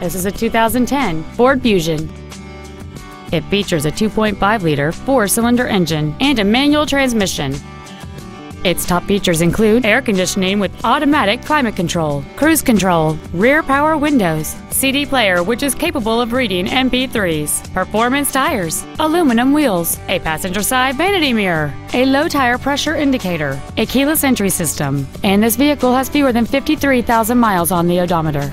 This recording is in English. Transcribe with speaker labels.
Speaker 1: This is a 2010 Ford Fusion. It features a 2.5-liter four-cylinder engine and a manual transmission. Its top features include air conditioning with automatic climate control, cruise control, rear power windows, CD player which is capable of reading MP3s, performance tires, aluminum wheels, a passenger side vanity mirror, a low tire pressure indicator, a keyless entry system, and this vehicle has fewer than 53,000 miles on the odometer.